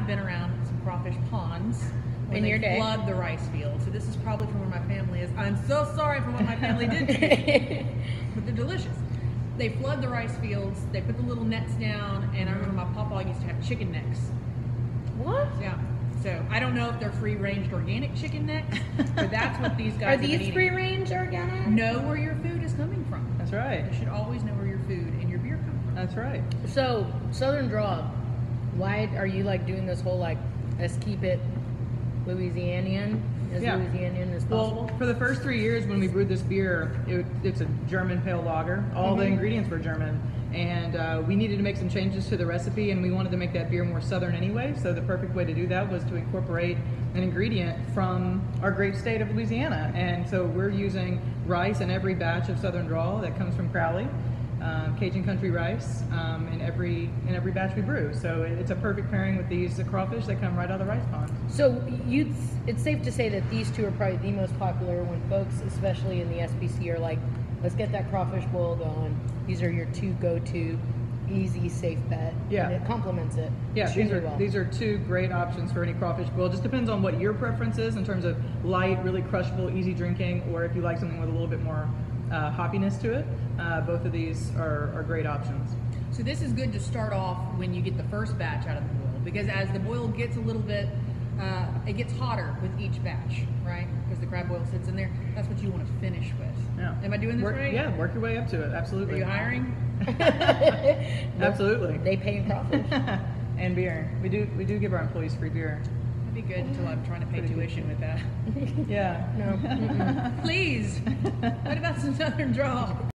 have been around some crawfish ponds when In they your day. flood the rice field. So this is probably from where my family is. I'm so sorry for what my family did to me, but they're delicious. They flood the rice fields. They put the little nets down, and I remember my papa used to have chicken necks. what? Yeah. So I don't know if they're free range organic chicken necks, but that's what these guys Are have these free range organic? Know where your food is coming from. That's right. You should always know where your food and your beer come from. That's right. So Southern Draw, why are you like doing this whole like let's keep it Louisianian as Yeah. Louisianian as possible? Well, for the first three years when we brewed this beer, it, it's a German pale lager. All the ingredients were German, and uh, we needed to make some changes to the recipe, and we wanted to make that beer more southern anyway. So the perfect way to do that was to incorporate an ingredient from our great state of Louisiana, and so we're using rice in every batch of Southern Draw that comes from Crowley. Um, Cajun country rice um, in every in every batch we brew, so it- it's a perfect pairing with these the crawfish that come right out of the rice pond. So you, it's safe to say that these two are probably the most popular when folks, especially in the SBC, are like, let's get that crawfish boil going. These are your two go-to, easy, safe bet. Yeah. and it complements it. Yeah, these are well. these are two great options for any crawfish boil. Just depends on what your preference is in terms of light, really crushable, easy drinking, or if you like something with a little bit more uh, hoppiness to it. Uh, both of these are, are great options. So this is good to start off when you get the first batch out of the boil because as the boil gets a little bit, uh, it gets hotter with each batch, right? Because the crab boil sits in there. That's what you want to finish with. Yeah. Am I doing this work, right? Yeah, work your way up to it. Absolutely. Are you hiring? Absolutely. They pay in crawfish. and beer. We do we do give our employees free beer. That'd be good until I'm trying to pay Pretty tuition with that. Yeah. no. Please. what about some Southern Draw?